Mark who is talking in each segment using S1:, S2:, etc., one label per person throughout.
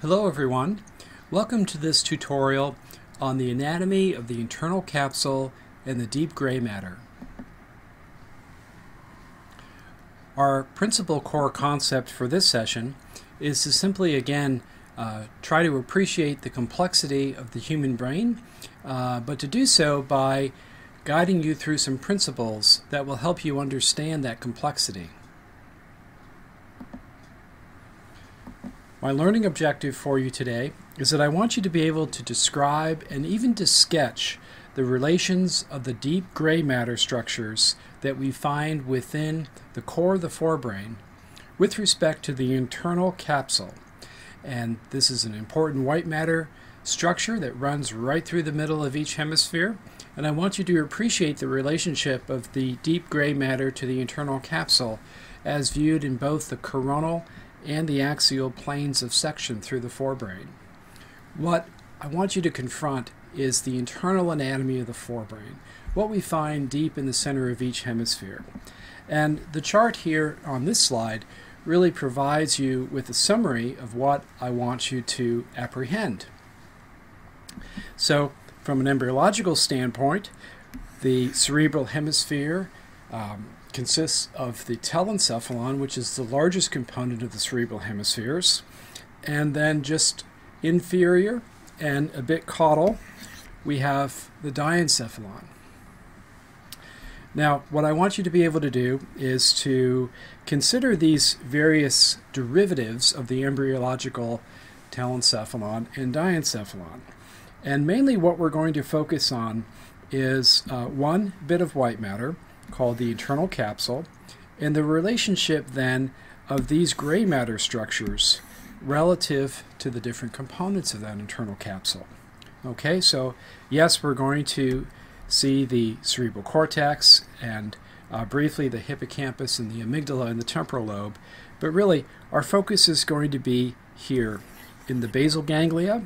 S1: Hello everyone. Welcome to this tutorial on the anatomy of the internal capsule and the deep gray matter. Our principal core concept for this session is to simply again uh, try to appreciate the complexity of the human brain, uh, but to do so by guiding you through some principles that will help you understand that complexity. My learning objective for you today is that I want you to be able to describe and even to sketch the relations of the deep gray matter structures that we find within the core of the forebrain with respect to the internal capsule. And this is an important white matter structure that runs right through the middle of each hemisphere. And I want you to appreciate the relationship of the deep gray matter to the internal capsule as viewed in both the coronal and the axial planes of section through the forebrain. What I want you to confront is the internal anatomy of the forebrain, what we find deep in the center of each hemisphere. And the chart here on this slide really provides you with a summary of what I want you to apprehend. So, from an embryological standpoint, the cerebral hemisphere um, consists of the telencephalon, which is the largest component of the cerebral hemispheres, and then just inferior and a bit caudal, we have the diencephalon. Now, what I want you to be able to do is to consider these various derivatives of the embryological telencephalon and diencephalon. And mainly what we're going to focus on is uh, one bit of white matter, called the internal capsule, and the relationship then of these gray matter structures relative to the different components of that internal capsule. Okay, so yes, we're going to see the cerebral cortex and uh, briefly the hippocampus and the amygdala and the temporal lobe, but really our focus is going to be here in the basal ganglia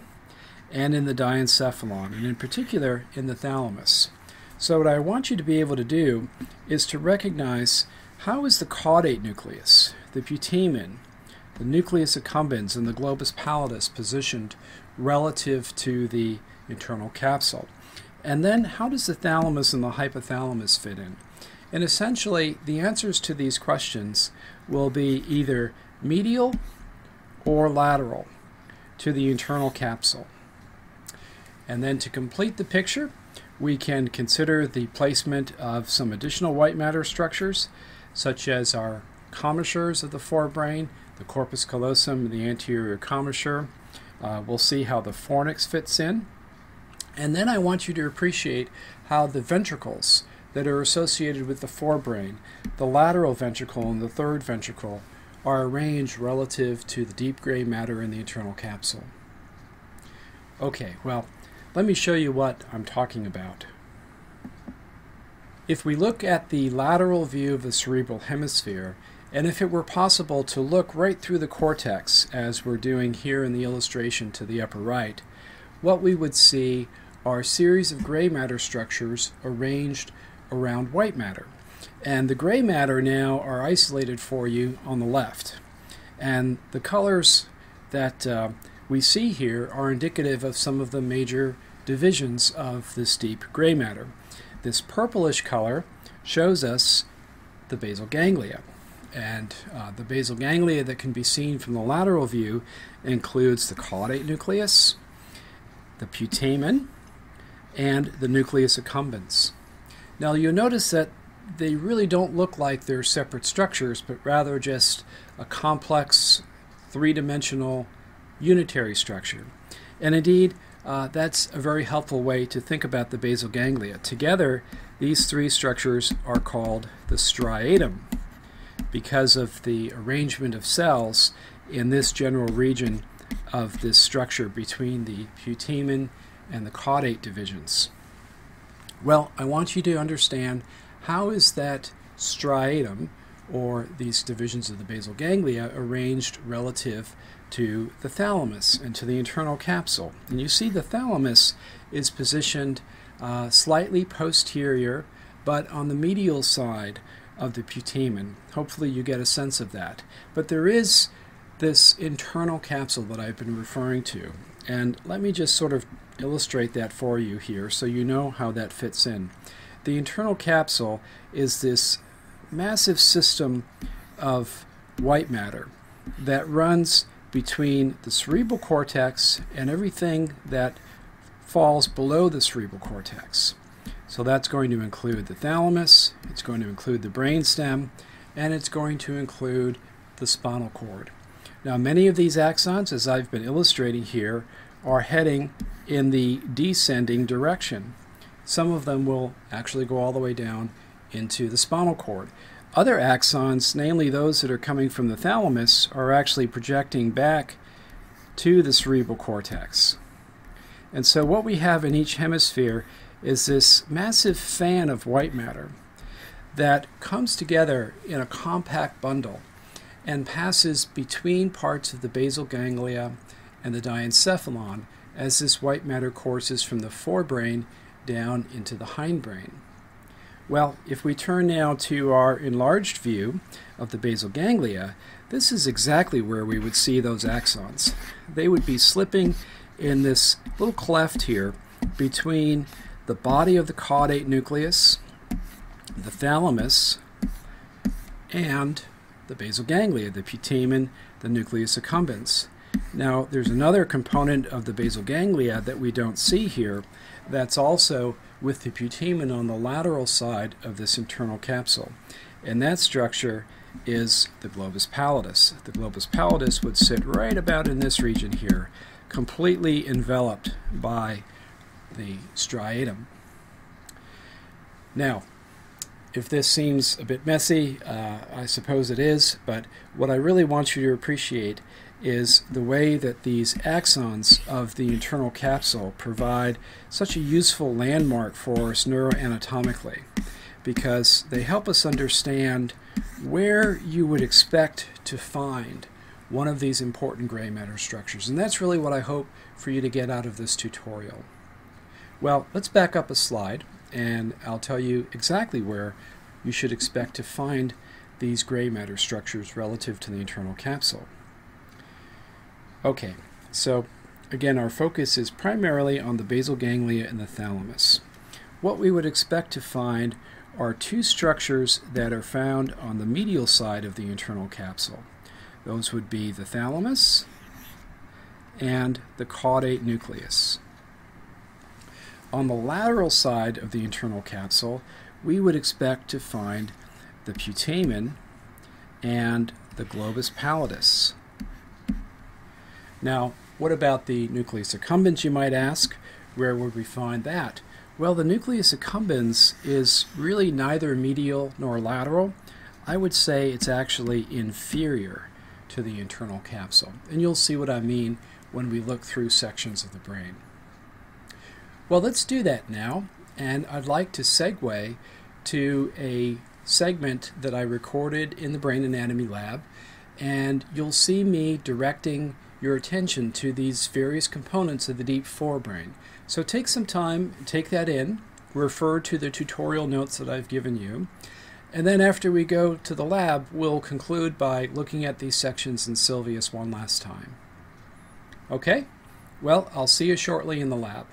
S1: and in the diencephalon, and in particular in the thalamus. So what I want you to be able to do is to recognize how is the caudate nucleus, the putamen, the nucleus accumbens, and the globus pallidus positioned relative to the internal capsule. And then how does the thalamus and the hypothalamus fit in? And essentially, the answers to these questions will be either medial or lateral to the internal capsule. And then to complete the picture, we can consider the placement of some additional white matter structures, such as our commissures of the forebrain, the corpus callosum, and the anterior commissure. Uh, we'll see how the fornix fits in. And then I want you to appreciate how the ventricles that are associated with the forebrain, the lateral ventricle and the third ventricle, are arranged relative to the deep gray matter in the internal capsule. Okay, well, let me show you what I'm talking about. If we look at the lateral view of the cerebral hemisphere, and if it were possible to look right through the cortex, as we're doing here in the illustration to the upper right, what we would see are a series of gray matter structures arranged around white matter. And the gray matter now are isolated for you on the left. And the colors that uh, we see here are indicative of some of the major divisions of this deep gray matter. This purplish color shows us the basal ganglia. And uh, the basal ganglia that can be seen from the lateral view includes the caudate nucleus, the putamen, and the nucleus accumbens. Now you'll notice that they really don't look like they're separate structures, but rather just a complex three-dimensional unitary structure. And indeed, uh, that's a very helpful way to think about the basal ganglia. Together, these three structures are called the striatum because of the arrangement of cells in this general region of this structure between the putamen and the caudate divisions. Well, I want you to understand how is that striatum, or these divisions of the basal ganglia, arranged relative to the thalamus and to the internal capsule. And you see the thalamus is positioned uh, slightly posterior, but on the medial side of the putamen. Hopefully you get a sense of that. But there is this internal capsule that I've been referring to. And let me just sort of illustrate that for you here so you know how that fits in. The internal capsule is this massive system of white matter that runs between the cerebral cortex and everything that falls below the cerebral cortex. So that's going to include the thalamus, it's going to include the brainstem, and it's going to include the spinal cord. Now, many of these axons, as I've been illustrating here, are heading in the descending direction. Some of them will actually go all the way down into the spinal cord. Other axons, namely those that are coming from the thalamus, are actually projecting back to the cerebral cortex. And so, what we have in each hemisphere is this massive fan of white matter that comes together in a compact bundle and passes between parts of the basal ganglia and the diencephalon as this white matter courses from the forebrain down into the hindbrain. Well, if we turn now to our enlarged view of the basal ganglia, this is exactly where we would see those axons. They would be slipping in this little cleft here between the body of the caudate nucleus, the thalamus, and the basal ganglia, the putamen, the nucleus accumbens. Now, there's another component of the basal ganglia that we don't see here that's also with the putamen on the lateral side of this internal capsule. And that structure is the globus pallidus. The globus pallidus would sit right about in this region here, completely enveloped by the striatum. Now, if this seems a bit messy, uh, I suppose it is, but what I really want you to appreciate is the way that these axons of the internal capsule provide such a useful landmark for us neuroanatomically because they help us understand where you would expect to find one of these important gray matter structures. And that's really what I hope for you to get out of this tutorial. Well, let's back up a slide and I'll tell you exactly where you should expect to find these gray matter structures relative to the internal capsule. Okay, so again, our focus is primarily on the basal ganglia and the thalamus. What we would expect to find are two structures that are found on the medial side of the internal capsule. Those would be the thalamus and the caudate nucleus. On the lateral side of the internal capsule, we would expect to find the putamen and the globus pallidus. Now, what about the nucleus accumbens, you might ask? Where would we find that? Well, the nucleus accumbens is really neither medial nor lateral. I would say it's actually inferior to the internal capsule. And you'll see what I mean when we look through sections of the brain. Well, let's do that now. And I'd like to segue to a segment that I recorded in the Brain Anatomy Lab. And you'll see me directing your attention to these various components of the deep forebrain. So take some time, take that in, refer to the tutorial notes that I've given you, and then after we go to the lab, we'll conclude by looking at these sections in Sylvius one last time. Okay? Well, I'll see you shortly in the lab.